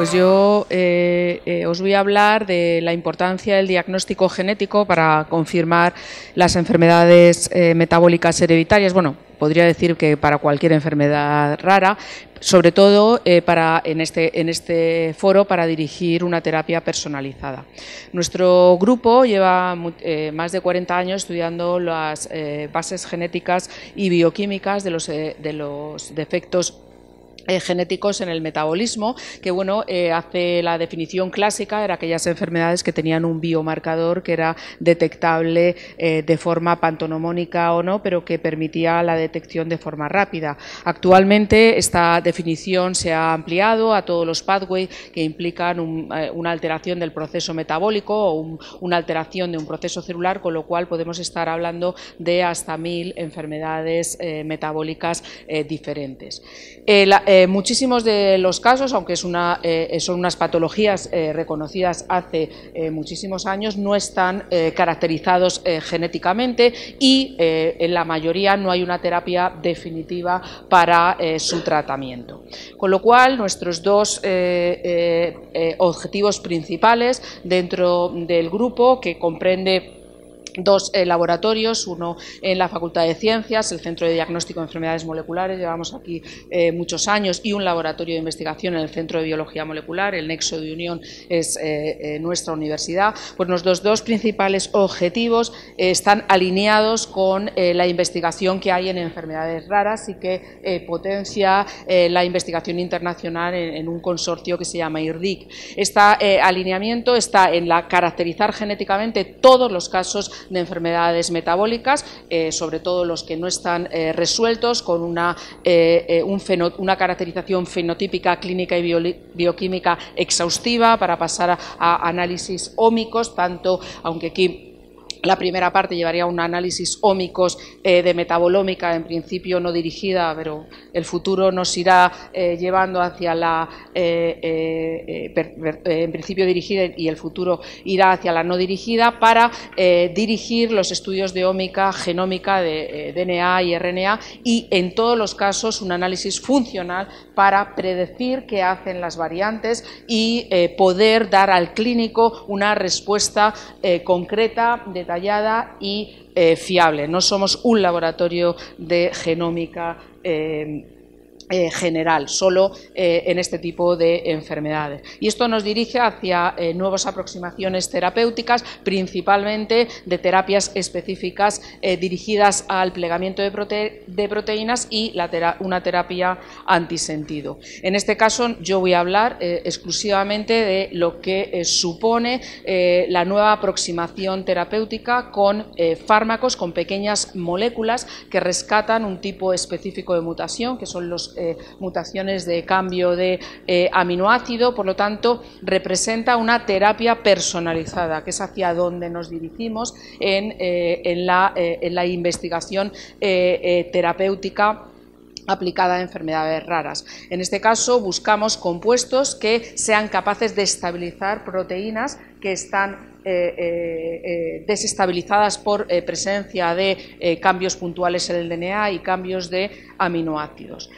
Pues yo eh, eh, os voy a hablar de la importancia del diagnóstico genético para confirmar las enfermedades eh, metabólicas hereditarias. Bueno, podría decir que para cualquier enfermedad rara, sobre todo para, en, este, en este foro para dirigir una terapia personalizada. Nuestro grupo lleva más de 40 años estudiando las bases genéticas y bioquímicas de los, de los defectos eh, genéticos en el metabolismo, que bueno, eh, hace la definición clásica, era aquellas enfermedades que tenían un biomarcador que era detectable eh, de forma pantonomónica o no, pero que permitía la detección de forma rápida. Actualmente esta definición se ha ampliado a todos los pathways que implican una alteración del proceso metabólico o una alteración de un proceso celular, con lo cual podemos estar hablando de hasta mil enfermedades metabólicas diferentes. Eh, muchísimos de los casos, aunque eh, son unas patologías eh, reconocidas hace muchísimos años, no están caracterizados genéticamente y en la mayoría no hay una terapia definitiva para su tratamiento. Con lo cual, nuestros dos objetivos principales dentro del grupo, que comprende dos eh, laboratorios, uno en la Facultad de Ciencias, el Centro de Diagnóstico de Enfermedades Moleculares, llevamos aquí eh, muchos años, y un laboratorio de investigación en el Centro de Biología Molecular, el Nexo de Unión es eh, nuestra universidad. Pues nuestros dos principales objetivos están alineados con la investigación que hay en enfermedades raras y que potencia la investigación internacional en, un consorcio que se llama IRDIC. Este alineamiento está en la caracterizar genéticamente todos los casos de enfermedades metabólicas, eh, sobre todo los que no están eh, resueltos, con una, eh, una caracterización fenotípica, clínica y bioquímica exhaustiva para pasar a, análisis ómicos, tanto, aunque aquí la primera parte llevaría un análisis ómicos de metabolómica, en principio no dirigida, pero el futuro nos irá llevando hacia la, en principio dirigida y el futuro irá hacia la no dirigida para dirigir los estudios de ómica, genómica, de DNA y RNA y en todos los casos un análisis funcional para predecir qué hacen las variantes y poder dar al clínico una respuesta concreta, y fiable. No somos un laboratorio de genómica. Eh, general, solo eh, en este tipo de enfermedades. Y esto nos dirige hacia eh, nuevas aproximaciones terapéuticas, principalmente de terapias específicas dirigidas al plegamiento de, proteínas y una terapia antisentido. En este caso yo voy a hablar exclusivamente de lo que supone la nueva aproximación terapéutica con fármacos, con pequeñas moléculas que rescatan un tipo específico de mutación, que son los eh, mutaciones de cambio de eh, aminoácido, por lo tanto, representa una terapia personalizada, que es hacia donde nos dirigimos en, eh, la, en la, investigación terapéutica aplicada a enfermedades raras. En este caso buscamos compuestos que sean capaces de estabilizar proteínas que están desestabilizadas por presencia de cambios puntuales en el DNA y cambios de aminoácidos.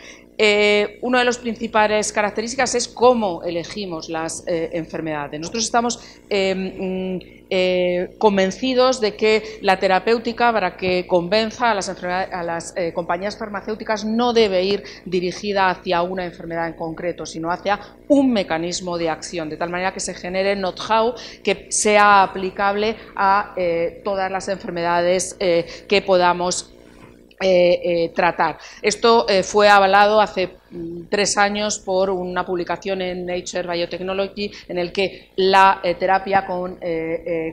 Eh, una de las principales características es cómo elegimos las eh, enfermedades. Nosotros estamos em, mm, eh, convencidos de que la terapéutica, para que convenza a las, a las compañías farmacéuticas, no debe ir dirigida hacia una enfermedad en concreto, sino hacia un mecanismo de acción, de tal manera que se genere know-how que sea aplicable a todas las enfermedades que podamos eh, eh, tratar. Esto eh, fue avalado hace tres años por una publicación en Nature Biotechnology en el que la terapia con,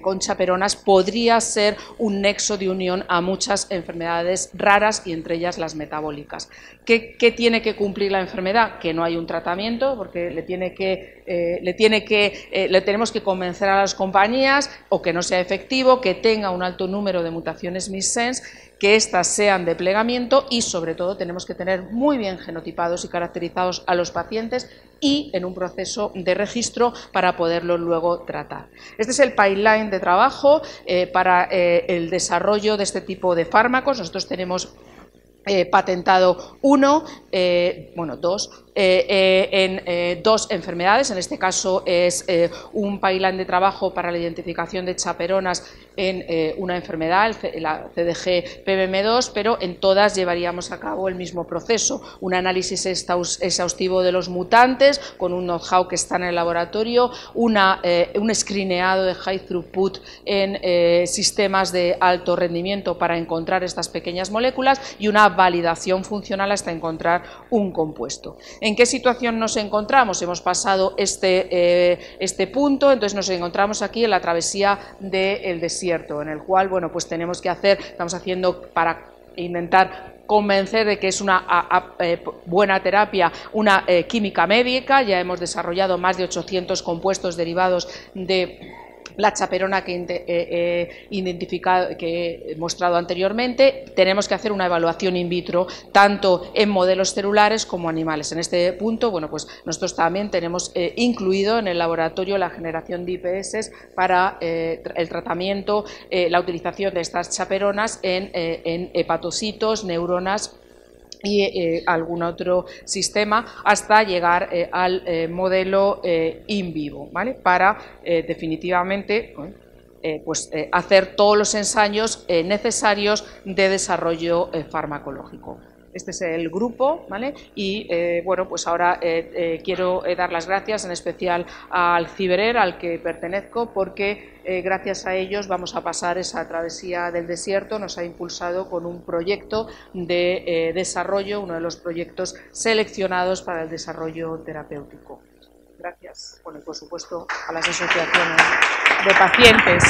con, chaperonas podría ser un nexo de unión a muchas enfermedades raras y entre ellas las metabólicas. ¿Qué, tiene que cumplir la enfermedad? Que no hay un tratamiento porque le tiene que, le tiene que le tenemos que convencer a las compañías o que no sea efectivo, que tenga un alto número de mutaciones missense que éstas sean de plegamiento y sobre todo tenemos que tener muy bien genotipados y caracterizados a los pacientes y en un proceso de registro para poderlo luego tratar. Este es el pipeline de trabajo eh, para eh, el desarrollo de este tipo de fármacos. Nosotros tenemos eh, patentado uno, bueno, dos, en dos enfermedades, en este caso es un pipeline de trabajo para la identificación de chaperonas en una enfermedad, la CDG PBM2, pero en todas llevaríamos a cabo el mismo proceso, un análisis exhaustivo de los mutantes con un know-how que está en el laboratorio, una, un screeneado de high throughput en sistemas de alto rendimiento para encontrar estas pequeñas moléculas y una validación funcional hasta encontrar un compuesto. ¿En qué situación nos encontramos? Hemos pasado este, eh, este punto, entonces nos encontramos aquí en la travesía del desierto, en el cual bueno, pues tenemos que hacer, estamos haciendo para intentar convencer de que es una eh, buena terapia, una eh, química médica. Ya hemos desarrollado más de 800 compuestos derivados de la chaperona que, eh, identificado, que he mostrado anteriormente, tenemos que hacer una evaluación in vitro tanto en modelos celulares como animales. En este punto, bueno, pues nosotros también tenemos eh, incluido en el laboratorio la generación de IPS para eh, el tratamiento, la utilización de estas chaperonas en hepatocitos, neuronas y eh, algún otro sistema hasta llegar eh, al eh, modelo in vivo, ¿vale? Para definitivamente pues, hacer todos los ensayos necesarios de desarrollo farmacológico. Este es el grupo, ¿vale? Y eh, bueno, pues ahora eh, eh, quiero dar las gracias en especial al Ciberer, al que pertenezco, porque gracias a ellos vamos a pasar esa travesía del desierto. Nos ha impulsado con un proyecto de desarrollo, uno de los proyectos seleccionados para el desarrollo terapéutico. Gracias, bueno, y por supuesto a las asociaciones de pacientes.